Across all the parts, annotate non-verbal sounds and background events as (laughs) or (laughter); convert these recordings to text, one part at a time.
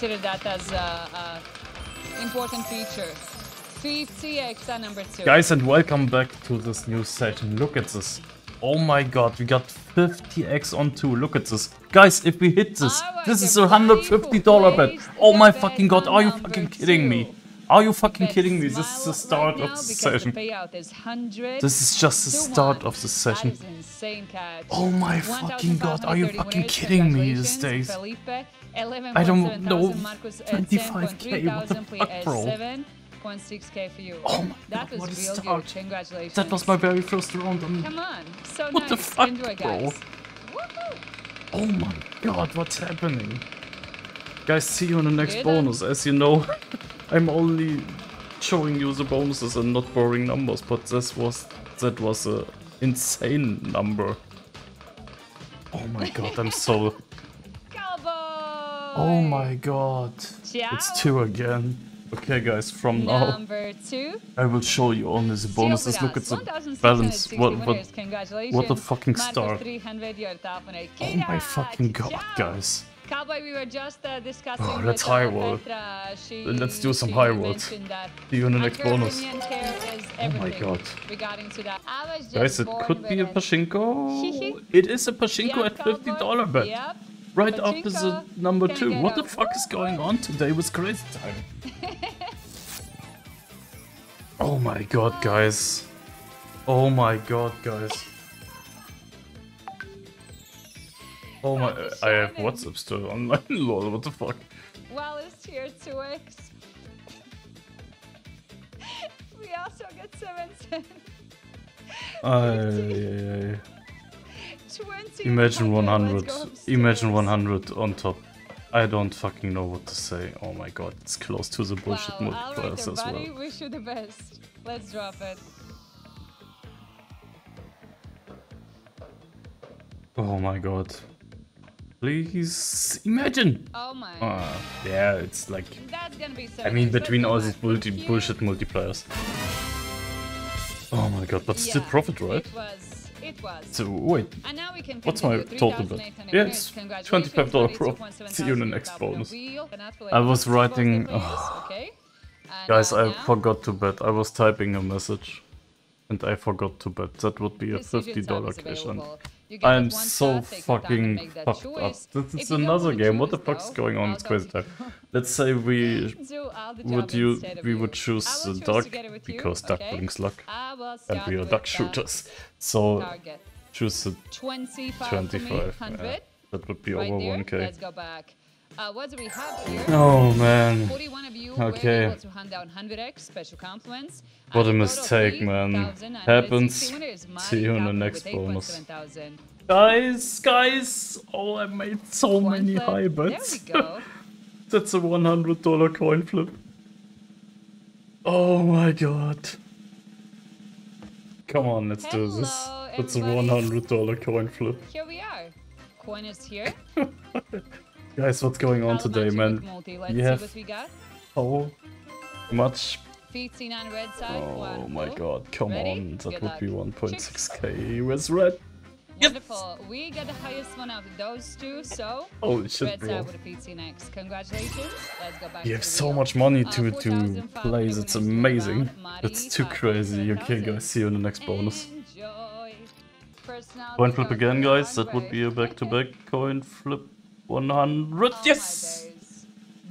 consider that as a, a important feature. 50x at number two. Guys, and welcome back to this new session. Look at this. Oh my god, we got 50x on 2. Look at this. Guys, if we hit this, this is a $150 bet. Oh my fucking god, are you fucking kidding me? Are you fucking Bet kidding me? This is the start right of the session. The is This is just the start of the session. insane. Oh my fucking god, are you fucking kidding me these days? Felipe. I don't know, Marcus, uh, 25K, what the fuck, bro? 7.6k for you. Oh my that god, what was a real start. good. Congratulations. That was my very first round. and- Come on. So What the nice. fuck, Enjoy, bro? Oh my god, what's happening? Guys, see you in the next Good. bonus. As you know, (laughs) I'm only showing you the bonuses and not boring numbers, but this was that was a insane number. Oh my god, I'm so. (laughs) Oh my god. Ciao. It's two again. Okay guys, from now Number two. I will show you only the bonuses. Look at the balance. What what. What a fucking Marcus start. 300, you're top on it. Oh my fucking god, guys. Cowboy, we were just uh, discussing. Oh, with, let's uh, high roll. She, Let's do some high that See you in the next bonus. Armenian care is Oh my god. Regarding to that, I was just Guys, it could be a Pachinko. It is a Pachinko Yep, at $50 bet. Yep. Right Pachinko. number two. What the fuck is going on today with Crazy Time? (laughs) oh my god, guys. Oh my god, guys. Oh my, I have WhatsApp still online. (laughs) Lol, what the fuck? Well, it's tier 2x. (laughs) we also get 7 cents. Ay, 20. Imagine 100. Imagine 100 on top. I don't fucking know what to say. Oh my god, it's close to the bullshit Wow, multipliers as well. everybody, wish you the best. Let's drop it. Oh my god. Please imagine. Oh my. Uh, yeah, it's like That's gonna be so I mean between all these multi bullshit multipliers. Oh my god, but still profit, right? It was. So wait, And now we can What's my total bet? Yeah, it's $25 buddy. profit. See you in the next top on the bonus. wheel. Cannot play I was writing- oh. guys, I forgot to bet. I was typing a message and I forgot to bet. That would be a $50 is cash get I'm so shot, take your time and fucking fucked up. This is another game. What the fuck's though, going on? It's crazy time. Let's say we (laughs) Do all the would you we would choose I the duck together with you, because duck okay? brings luck and we are duck uh, shooters. So Target. choose the 25, 25. yeah. 100. That would be right over there. 1k. Let's go back. Uh, what do we have here? Oh man. 41 of you Okay. were able to hand down 100x special compliments. What a mistake, man. Happens. See you in the next Kaplan bonus. Guys, guys! Oh, I made so Coin many flip. high bets. (laughs) That's a $100 coin flip. Oh my god. Come on, let's do this. Hello, That's a $100 coin flip. Here we are. Coin is here. (laughs) Guys, what's going on today, man? with You have- got. How much? 15 on red side. Oh my god, come on. That would be 1.6k US red. Wonderful. We get the highest one out of those two, so shit, red bro. side with a 15x. Congratulations. Let's go back You have so much money Uh, to, to 4,500 play, that's winners to the amazing. It's too crazy. Okay, guys, see you in the next bonus. Coin flip again, guys. That would be a back-to-back coin flip 100. Oh yes!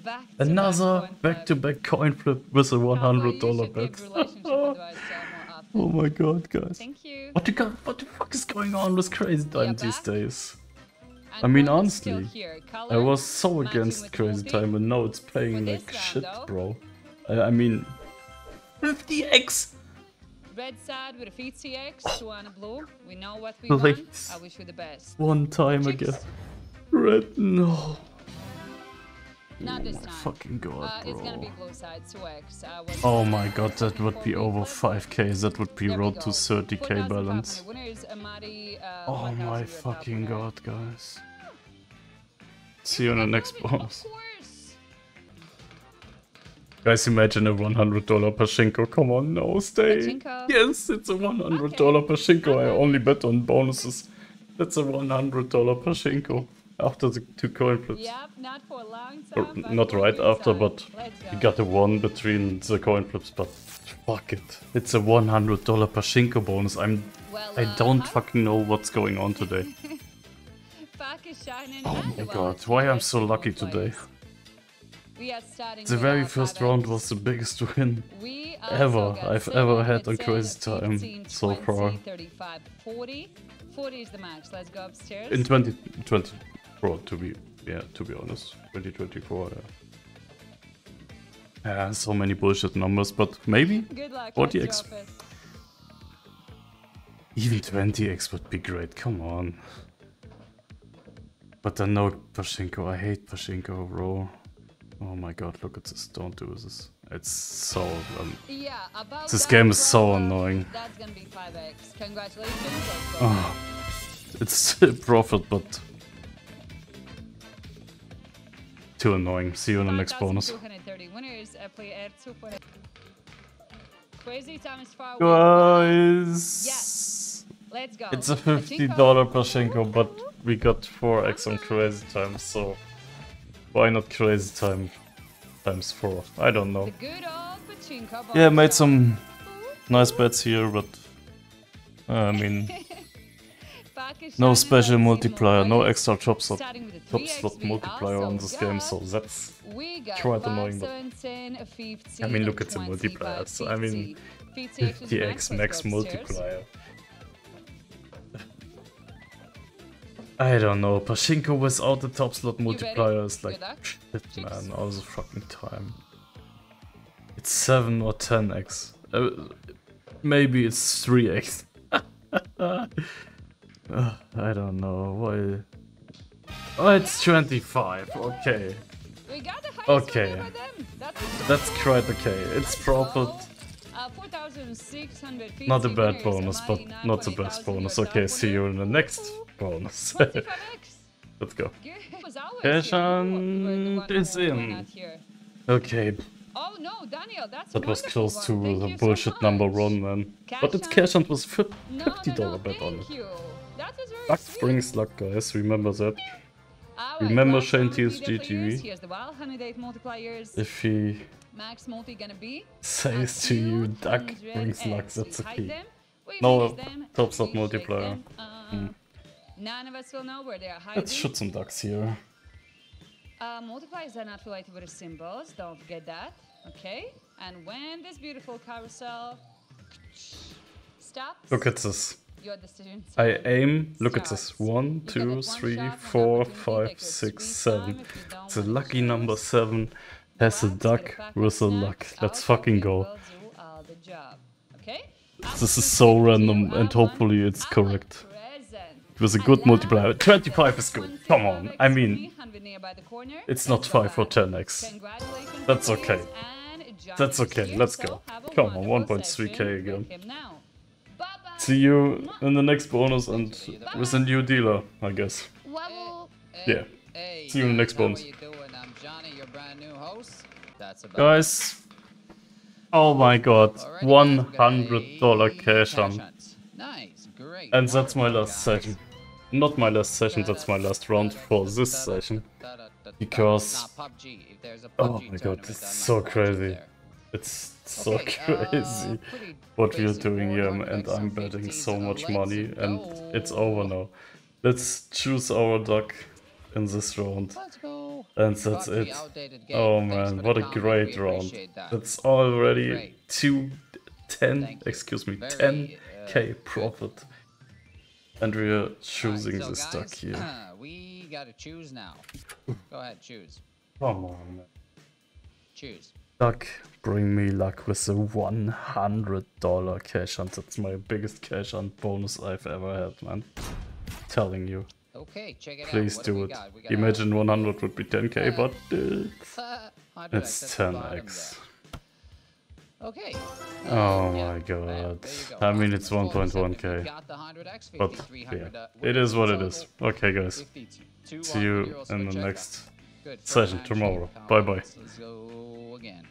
Back-to-back Another back-to-back coin flip with a $100 bet. give relationship advice, more often. (laughs) oh my god, guys. Thank you. What the, what the fuck is going on with Crazy Time these days? And I mean, one is still honestly. I was so against Crazy. Time and now it's paying like round, shit, though. bro. I, I mean, 50x! Red side with a feet CX, two on a blue. We know what we Please. want. I wish you the best. One time Chicks. again. Red, no. Not this Oh my time. fucking god, Uh, it's gonna be blue side, 2x. Uh, was- Oh my god, that would be over 5k. That would be There road to 30k balance. Amadi, uh, Oh my fucking god, guys. See you in the next bonus. Guys, imagine a $100 Pachinko. Come on, no, stay. Pachinko. Yes, it's a $100 Pachinko. I only bet on bonuses. That's a $100 Pachinko. After the two coin flips. Yep, not for a long time. but not right after, time. but we got a one between the coin flips, but fuck it. It's a $100 Pachinko bonus. I'm Well, I uh, don't fucking know what's going on today. (laughs) Fuck is shining Oh my god, why I'm so lucky today. We are starting The very first round was the biggest (laughs) win We ever I've ever had on 10, Crazy Time 15, so 20, far. 35, 40. 40 is the max. Let's go upstairs. in 2024 to be yeah to be honest 2024 yeah. yeah so many bullshit numbers but maybe 40x. even 20x would be great come on but then no Pachinko I hate Pachinko bro oh my god look at this don't do this it's so um, Yeah, This game is so uh, annoying. That's gonna be 5x. Congratulations. Oh, it's still (laughs) profit but too annoying see you in the next bonus winners. Uh, play at 2.8. Crazy time is far. Guys, Yes. Let's go. it's a fifty dollar Pachinko, but we got four X on Crazy Time, so why not Crazy Time times four? I don't know. The good old pachinko Yeah, made some nice bets here, but uh, I mean, (laughs) no special multiplier, no extra top slot, Starting with the top slot multiplier on this game, so that's quite annoying, but- 7, 10, 15, I mean, look at the 20, multipliers. but I mean, 50 X is 50x Let's max multiplier. (laughs) I don't know. Pachinko without the top slot multiplier is like shit, man, all the fucking time. It's 7 or 10x. Uh, maybe it's 3x. Uh, (laughs) I don't know. Why? Oh, it's 25. Okay. We got the Okay. them. That's, quite okay. It's profit. Uh, Not a bad bonus, but not the best bonus. Okay, see you in the next bonus. (laughs) Let's go. Good. Was always Cash here. on You were the one is in. Okay, Oh no, Daniel, that's that was close one. to Thank the you so bullshit number one, man. Cash But it's cash and was fif- No, fifty no, no, bet on it. Luck brings luck, guys. Remember that. Remember last Shane one will TSG the players. TV? Here's the wild honey date multipliers. If he Max multi gonna be. says to you, duck 200 brings luck, that's key. No, release them, top and slot multiplier. them. Uh, None of us will know where they are hiding. Let's shoot some ducks here. Uh, multipliers are not related with the symbols. Don't forget that. Okay. And when this beautiful carousel stops, Look at this. Your decision. I aim. Look at this. One, two, three, four, five, six, seven. time if you don't The lucky number seven has a duck with a luck. Let's fucking go. will do all the job. Okay? This is so random and hopefully it's correct. It was a good multiplier. 25 is good. Come on. 25x, I mean, 300 nearby the corner. it's not 5 or 10x. That's okay. That's okay, let's go. Come on, 1.3K again. See you in the next bonus and with a new dealer, I guess. Yeah. See you in the next bonus. you doing? I'm Johnny, your brand new host. That's about Guys, oh my god, Alrighty, guys, we got $100 a cash on. hunt. Nice, great. And that's my last session. Not my last session, that's my last round for this session. Because- Nah, PUBG. If there's a Oh my god, is so crazy. It's so Okay, (laughs) uh, crazy pretty what we are doing here, 100 and I'm betting so much money, and it's over now. Let's choose our duck in this round. And that's it. Oh man, what a great round. that. That's already Great. two, 10, excuse me, Very, 10k uh, profit. And we are Alright, choosing so this duck guys, here. (clears throat) we gotta choose now. Go ahead, choose. Come on, man. Choose. Duck, bring me luck with a $100 cash hunt. That's my biggest cash hunt bonus I've ever had, man. Telling you. Okay, check it Please out. Do it. got? Got Imagine 100 would be 10k, but (laughs) it's, a 100x, it's that's the bottom 10x. there. Okay. Oh Uh, my god. bam, there you go. I mean, it's 1.1k. You got the 100x, But yeah, uh, it is what it is. Okay, guys. 52 See you in the next Good. session tomorrow. Bye bye. Let's go again.